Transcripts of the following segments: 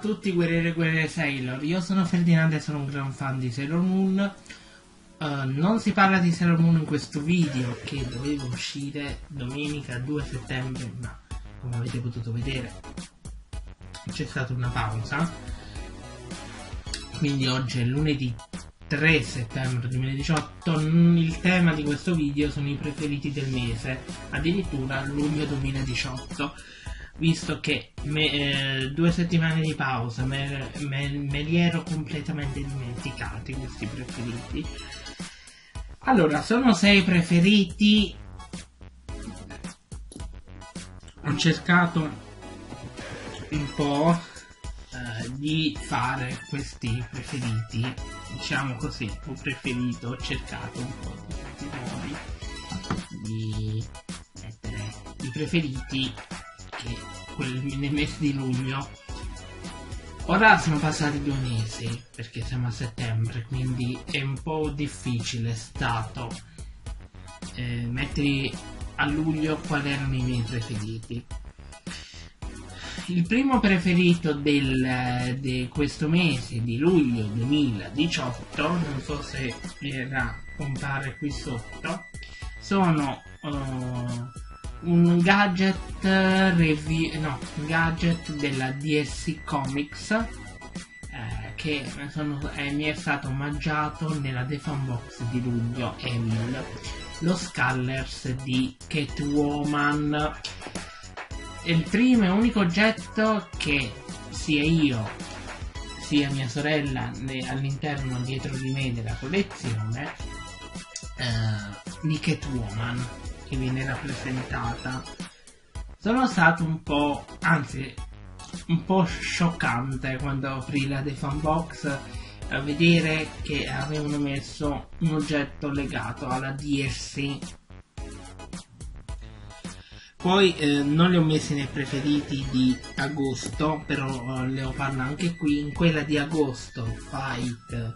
tutti guerrieri e guerriere Sailor, io sono Ferdinando e sono un gran fan di Sailor Moon. Uh, non si parla di Sailor Moon in questo video che doveva uscire domenica 2 settembre, ma come avete potuto vedere c'è stata una pausa. Quindi oggi è lunedì 3 settembre 2018. Il tema di questo video sono i preferiti del mese, addirittura luglio 2018 visto che me, eh, due settimane di pausa me, me, me, li ero completamente dimenticati questi preferiti. Allora, sono sei preferiti. Ho cercato un po' eh, di fare questi preferiti, diciamo così, ho preferito, ho cercato un po' di nuovi di mettere i preferiti che quel, nel mese di luglio. Ora sono passati due mesi perché siamo a settembre, quindi è un po' difficile stato eh, mettere a luglio quali erano i miei preferiti. Il primo preferito del, di questo mese di luglio 2018, non so se era compare qui sotto, sono uh, un gadget review, no, gadget della DSC Comics eh, che sono, eh, mi è stato omaggiato nella Defan Box di luglio Emil, lo Scallers di Catwoman. Il primo e unico oggetto che sia io sia mia sorella all'interno dietro di me della collezione eh, di Catwoman che viene rappresentata. Sono stato un po', anzi, un po' scioccante quando aprì la Defan Box a vedere che avevano messo un oggetto legato alla DSC. Poi eh, non li ho messi nei preferiti di agosto, però eh, le ho parlato anche qui. In quella di agosto, Fight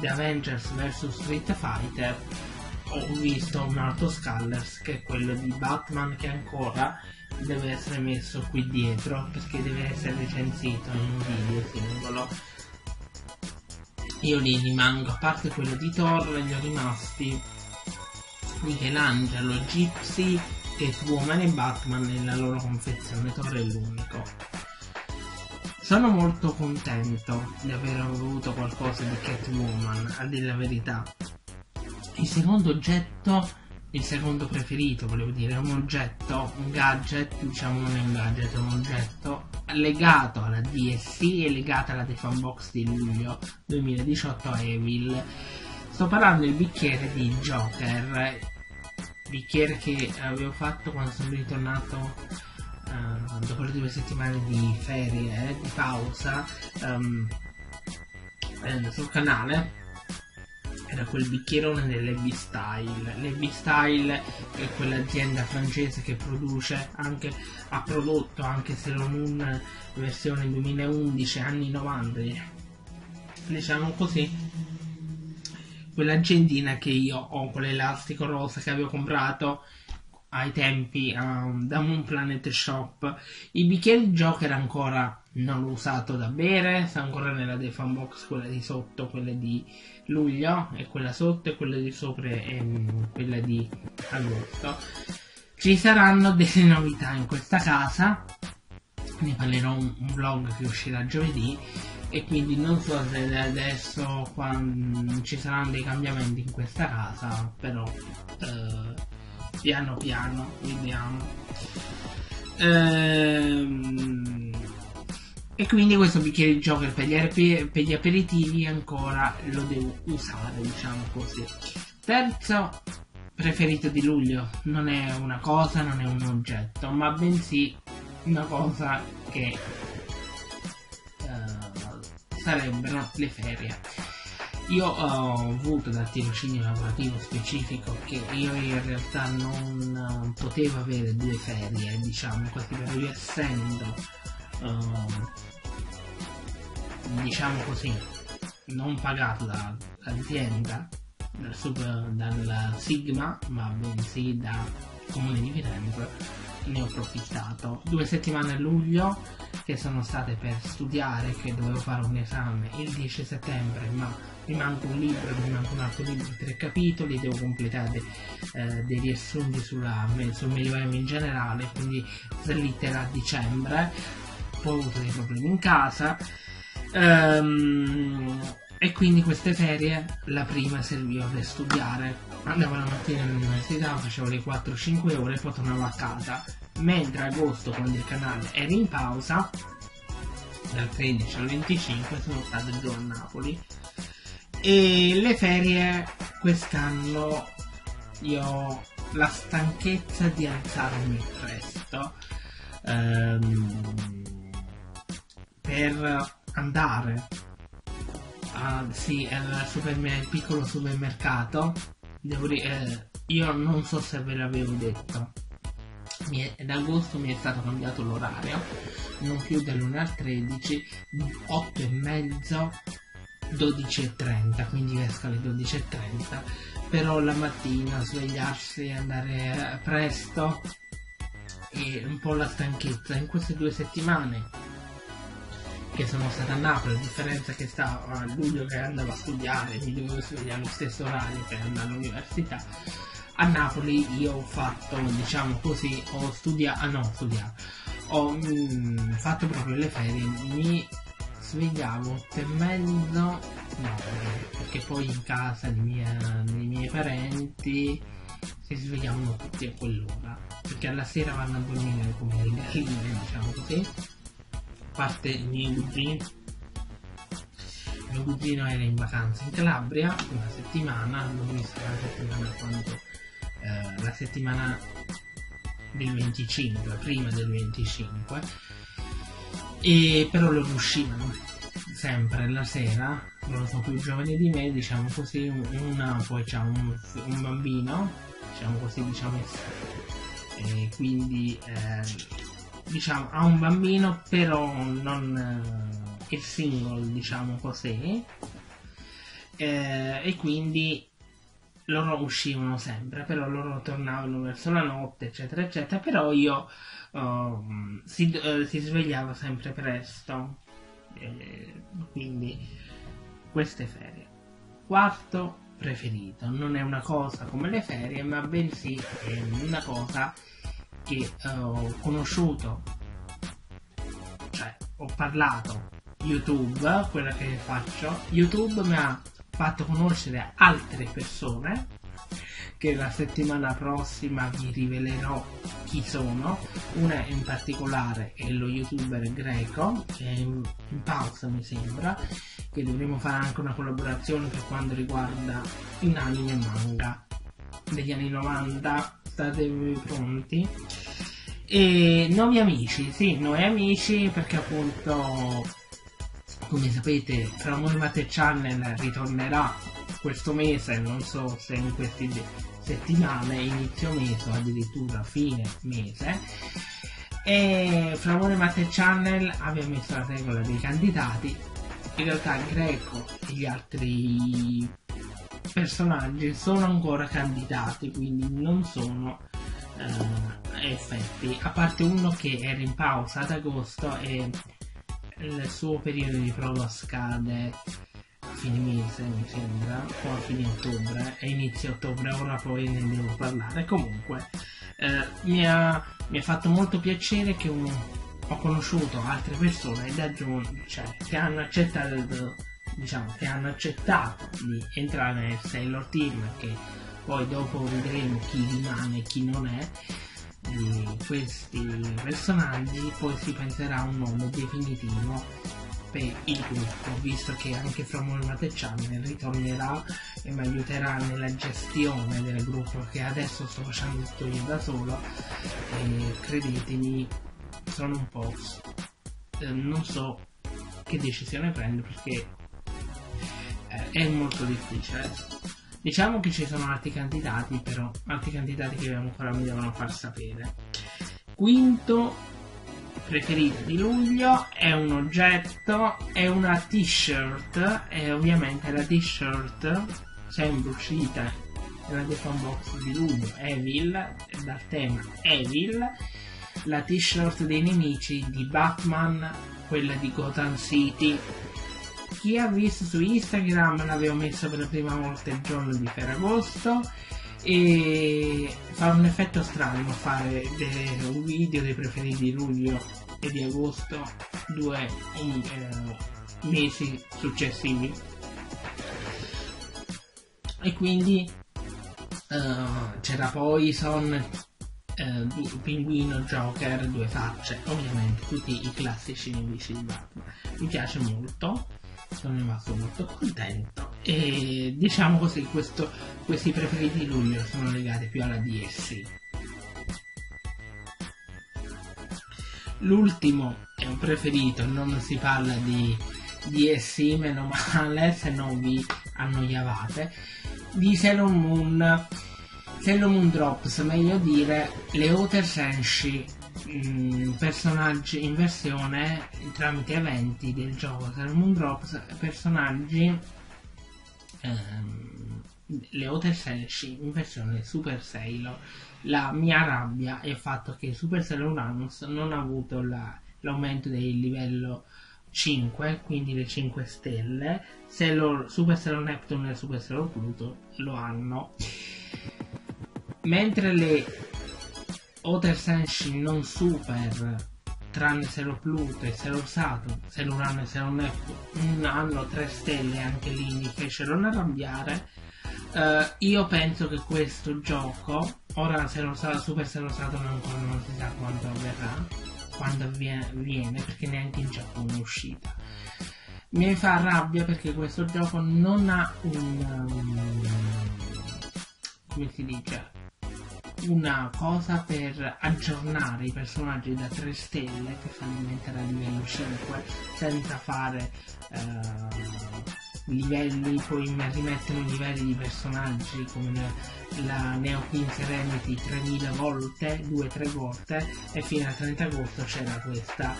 The Avengers vs Street Fighter, ho visto un altro Scallers che è quello di Batman che ancora deve essere messo qui dietro perché deve essere recensito in un video singolo. Io li rimango a parte quello di Thor li ho rimasti Michelangelo, Gypsy, Catwoman e Batman nella loro confezione Thor è l'unico. Sono molto contento di aver avuto qualcosa di Catwoman a dire la verità il secondo oggetto, il secondo preferito, volevo dire, è un oggetto, un gadget, diciamo non è un gadget, è un oggetto legato alla DSC e legato alla Defan Box di luglio 2018 a Evil. Sto parlando del bicchiere di Joker, bicchiere che avevo fatto quando sono ritornato uh, dopo le due settimane di ferie, eh, di pausa um, sul canale era quel bicchierone dell'Ebbie Style. L'Ebbie Style è quell'azienda francese che produce anche, ha prodotto anche se non un versione 2011, anni 90, diciamo così. Quell'agendina che io ho con l'elastico rosa che avevo comprato ai tempi um, da Moon Planet Shop. I bicchieri Joker ancora non l'ho usato da bere, sta ancora nella Defan Box, quella di sotto, quella di luglio e quella sotto e quella di sopra e quella di agosto. Ci saranno delle novità in questa casa, ne parlerò un, un vlog che uscirà giovedì e quindi non so se adesso quando ci saranno dei cambiamenti in questa casa, però eh, piano piano vediamo. Ehm, e quindi questo bicchiere di Joker per gli, per gli aperitivi ancora lo devo usare, diciamo così. Terzo preferito di luglio non è una cosa, non è un oggetto, ma bensì una cosa che uh, sarebbero le ferie. Io ho avuto dal tirocinio lavorativo specifico che io in realtà non potevo avere due ferie, diciamo così, perché io essendo uh, diciamo così non pagato dall'azienda dal, dal Sigma ma bensì da comune di Firenze ne ho approfittato. Due settimane a luglio che sono state per studiare, che dovevo fare un esame il 10 settembre, ma mi manca un libro, mi manca un altro libro, tre capitoli, devo completare eh, dei riassunti sulla, sul Medioevo in generale, quindi slittera a dicembre, poi ho avuto dei problemi in casa. Um, e quindi queste ferie, la prima serviva per studiare. Andavo la mattina all'università, facevo le 4-5 ore e poi tornavo a casa. Mentre agosto, quando il canale era in pausa, dal 13 al 25 sono stato giù a Napoli. E le ferie quest'anno io ho la stanchezza di alzarmi presto ehm, per andare uh, sì, al supermer- piccolo supermercato. Ri- eh, io non so se ve l'avevo detto. È, ad agosto mi è stato cambiato l'orario, non più del 1 al 13, 8 e mezzo, 12 e 30, quindi esco alle 12 e 30. Però la mattina svegliarsi andare presto e un po' la stanchezza in queste due settimane che sono stata a Napoli, a differenza che stavo a luglio che andavo a studiare, mi dovevo svegliare allo stesso orario per andare all'università. A Napoli io ho fatto, diciamo così, ho studiato, ah no, studiato, ho mm, fatto proprio le ferie, mi svegliavo 8 e mezzo, no, perché poi in casa dei miei, dei miei parenti si svegliavano tutti a quell'ora, perché alla sera vanno a dormire come le galline, diciamo così. Parte i miei cugini mio cugino era in vacanza in Calabria una settimana l'ho vista la settimana quando eh, la settimana del 25 prima del 25 e però loro uscivano sempre la sera loro sono più giovani di me diciamo così una poi c'ha un, un bambino diciamo così diciamo e quindi eh, diciamo, ha un bambino, però non eh, è single, diciamo così. Eh, e quindi loro uscivano sempre, però loro tornavano verso la notte, eccetera, eccetera. Però io uh, si, uh, si, svegliava sempre presto. Eh, quindi queste ferie. Quarto preferito, non è una cosa come le ferie, ma bensì è una cosa che uh, ho conosciuto, cioè ho parlato YouTube, quella che faccio, YouTube mi ha fatto conoscere altre persone che la settimana prossima vi rivelerò chi sono. Una in particolare è lo youtuber greco, che è in, pausa mi sembra, che dovremo fare anche una collaborazione per quanto riguarda in anime e manga degli anni 90 statevi pronti e nuovi amici sì nuovi amici perché appunto come sapete fra Amore Mate Channel ritornerà questo mese non so se in queste settimane inizio mese o addirittura fine mese. E fra Amore Mate Channel abbiamo messo la regola dei candidati. In realtà Greco e gli altri personaggi sono ancora candidati, quindi non sono eh, effetti, a parte uno che era in pausa ad agosto e il suo periodo di prova scade fine mese mi sembra, o a fine ottobre e inizio ottobre, ora poi ne devo parlare. Comunque eh, mi, ha, mi, ha, fatto molto piacere che un, ho conosciuto altre persone cioè che hanno accettato diciamo, che hanno accettato di entrare nel Sailor Team, che poi dopo vedremo chi rimane e chi non è di questi personaggi, poi si penserà a un nome definitivo per il gruppo, visto che anche From Channel ritornerà e mi aiuterà nella gestione del gruppo che adesso sto facendo tutto io da solo e credetemi sono un po' eh, non so che decisione prendo perché è molto difficile. Diciamo che ci sono altri candidati, però altri candidati che ancora mi devono far sapere. Quinto preferito di luglio è un oggetto, è una t-shirt e ovviamente la t-shirt sempre uscita era dei fanbox di luglio, Evil, dal tema Evil, la t-shirt dei nemici di Batman, quella di Gotham City. Chi ha visto su Instagram l'avevo messo per la prima volta il giorno di Ferragosto e fa un effetto strano fare de- un video dei preferiti di luglio e di agosto, due um, eh, mesi successivi. E quindi uh, c'era Poison, uh, Pinguino, Joker, due facce, ovviamente tutti i classici nemici di Batman. Mi piace molto sono rimasto molto contento. E diciamo così questo, questi preferiti di luglio sono legati più alla DSC l'ultimo è un preferito non si parla di DSC meno male se non vi annoiavate. Di Sailor Moon. Sailor Moon Drops meglio dire le Outer Senshi Mm, personaggi in versione tramite eventi del gioco. Sailor Moon Drops personaggi ehm, le Hotel Senshi in versione Super Sailor. La mia rabbia è il fatto che Super Sailor Uranus non ha avuto la, l'aumento del livello 5 quindi le 5 stelle. Sailor, Super Sailor Neptune e Super Sailor Pluto lo hanno. Mentre le Hotel Senshi non super tranne Sailor Pluto e Sailor Saturn, Sailor Urano e Sailor Neptune hanno 3 stelle anche lì mi fecero arrabbiare. Uh, io penso che questo gioco ora Sailor Saturn, Super Sailor Saturn ancora non si sa quando avverrà quando avviene perché neanche il gioco è uscita. Mi fa rabbia perché questo gioco non ha un um, come si dice una cosa per aggiornare i personaggi da 3 stelle che fanno diventare a livello 5 senza fare uh, livelli, poi rimettono i livelli di personaggi come la Neo Queen Serenity 3000 volte, 2-3 volte e fino al 30 agosto c'era questa.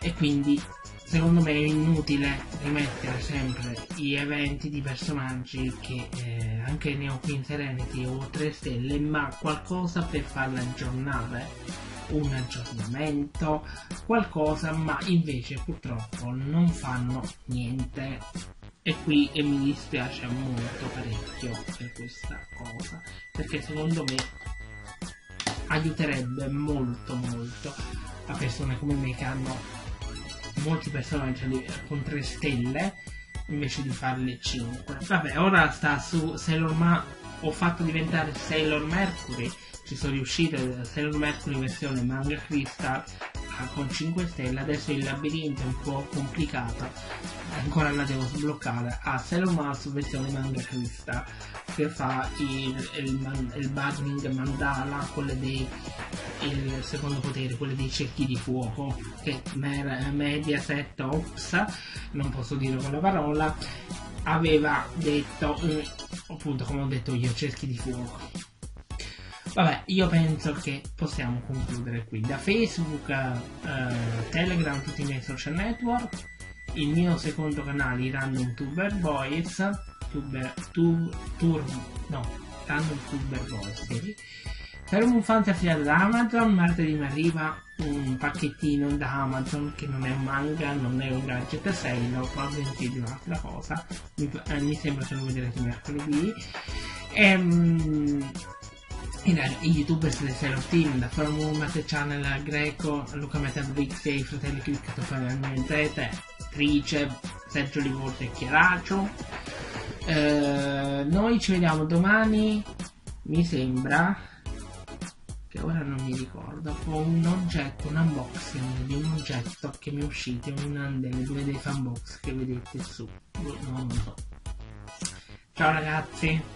E quindi secondo me è inutile rimettere sempre gli eventi di personaggi che eh, anche Neo Queen Serenity o 3 stelle ma qualcosa per farla aggiornare. Un aggiornamento qualcosa ma invece purtroppo non fanno niente. E qui e mi dispiace molto parecchio per questa cosa perché secondo me aiuterebbe molto molto a persone come me che hanno molti personaggi con 3 stelle invece di farle 5. Vabbè, ora sta su Sailor Ma. Ho fatto diventare Sailor Mercury. Ci sono riuscito Sailor Mercury versione manga crystal con 5 stelle. Adesso il labirinto è un po' complicato. Ancora la devo sbloccare. A Sailor Mars versione manga crystal che fa il, il, il bugging mandala, quelle dei il secondo potere, quello dei cerchi di fuoco, che Mediaset Ops, non posso dire quella parola, aveva detto, eh, appunto come ho detto io, cerchi di fuoco. Vabbè, io penso che possiamo concludere qui. Da Facebook, eh, Telegram, tutti i miei social network, il mio secondo canale, Random Tuber Boys, Tuber, tu, tur, no, Random Tuber Boys, sì per un fantasy da Amazon, martedì mi arriva un pacchettino da Amazon che non è un manga, non è un gadget Sailor, ma bensì di un'altra cosa. Mi, eh, mi sembra che lo vedrete mercoledì. E, um, i youtuber delle Sailor Team, da From Mate Channel, Greco, Luca Metabrix e i fratelli Cricket Zete, Trice, Sergio Livorno e Chiaracio. Eh, noi ci vediamo domani, mi sembra che ora non mi ricordo, con un oggetto, un unboxing di un oggetto che mi è uscito in una delle dei fanbox che vedete su. Non lo so. Ciao ragazzi!